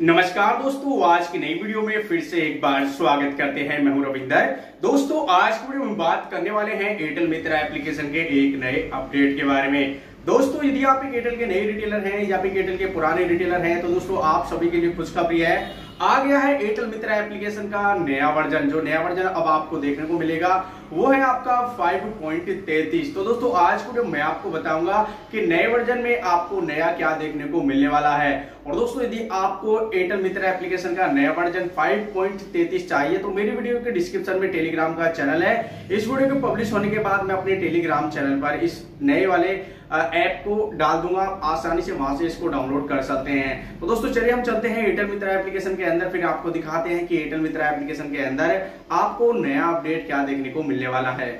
नमस्कार दोस्तों, आज की नई वीडियो में फिर से एक बार स्वागत करते हैं। मैं हूँ रविंदर। दोस्तों, आज की वीडियो में बात करने वाले हैं एयरटेल मित्र एप्लीकेशन के एक नए अपडेट के बारे में। दोस्तों, यदि आप एक एयरटेल के नए रिटेलर हैं या फिर एयरटेल के पुराने रिटेलर हैं तो दोस्तों, आप सभी के लिए खुशखबरी है। आ गया है एयरटेल मित्र एप्लीकेशन का नया वर्जन जो नया वर्जन अब आपको देखने को मिलेगा। वो है आपका 5.33 तो दोस्तों, आज को जो मैं आपको बताऊँगा कि नए वर्जन में आपको नया क्या देखने को मिलने वाला है। और दोस्तों, यदि आपको एयरटेल मित्रा एप्लीकेशन का नया वर्जन 5.33 चाहिए तो मेरी वीडियो के डिस्क्रिप्शन में टेलीग्राम का चैनल है। इस वीडियो के पब्लिश होने के बाद मैं अपने टेलीग्राम चैनल पर इस नए वाले ऐप को डाल दूँगा। आसानी से वहाँ से इसको डाउनलोड कर सकते हैं। तो दोस्तों, चलिए हम चलते हैं एयरटेल मित्र एप्लीकेशन के अंदर फिर आपको दिखाते हैं कि एयरटेल मित्रा एप्लीकेशन के अंदर आपको नया अपडेट क्या देखने को मिलने वाला है।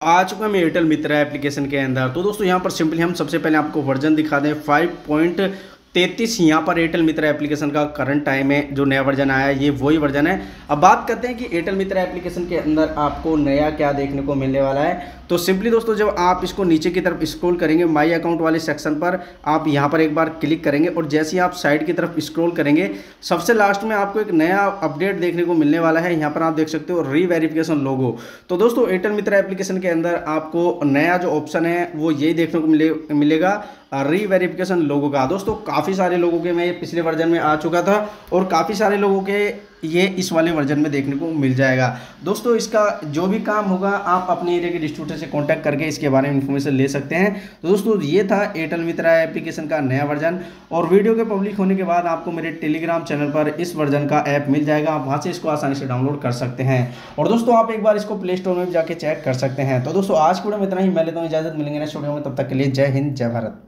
आ चुका मैं एयरटेल मित्रा एप्लीकेशन के अंदर। तो दोस्तों, यहाँ पर सिंपली हम सबसे पहले आपको वर्जन दिखा दें। फाइव पॉइंट तैतीस यहाँ पर एयरटेल मित्र एप्लीकेशन का करंट टाइम है, जो नया वर्जन आया है, ये वही वर्जन है। अब बात करते हैं कि एयरटेल मित्र एप्लीकेशन के अंदर आपको नया क्या देखने को मिलने वाला है। तो सिंपली दोस्तों, जब आप इसको नीचे की तरफ़ स्क्रॉल करेंगे माई अकाउंट वाले सेक्शन पर, आप यहाँ पर एक बार क्लिक करेंगे और जैसे ही आप साइड की तरफ़ स्क्रॉल करेंगे, सबसे लास्ट में आपको एक नया अपडेट देखने को मिलने वाला है। यहाँ पर आप देख सकते हो रीवेरिफिकेशन लोगो तो दोस्तों एयरटेल मित्र एप्लीकेशन के अंदर आपको नया जो ऑप्शन है, वो यही देखने को मिले, मिलेगा। रीवेरिफिकेशन लोगों का। दोस्तों, काफ़ी सारे लोगों के मैं ये पिछले वर्जन में आ चुका था और काफ़ी सारे लोगों के ये इस वाले वर्जन में देखने को मिल जाएगा। दोस्तों, इसका जो भी काम होगा, आप अपने एरिया के डिस्ट्रीब्यूटर से कांटेक्ट करके इसके बारे में इन्फॉर्मेशन ले सकते हैं। तो दोस्तों, ये था एयरटेल मित्रा एप्लीकेशन का नया वर्जन और वीडियो के पब्लिक होने के बाद आपको मेरे टेलीग्राम चैनल पर इस वर्जन का ऐप मिल जाएगा। आप वहाँ से इसको आसानी से डाउनलोड कर सकते हैं। और दोस्तों, आप एक बार इसको प्ले स्टोर में जाके चेक कर सकते हैं। तो दोस्तों, आज पूरा में इतना ही। मैं लेता हूँ इजाज़त। मिलेंगे ना स्टूडियो में। तब तक के लिए जय हिंद, जय भारत।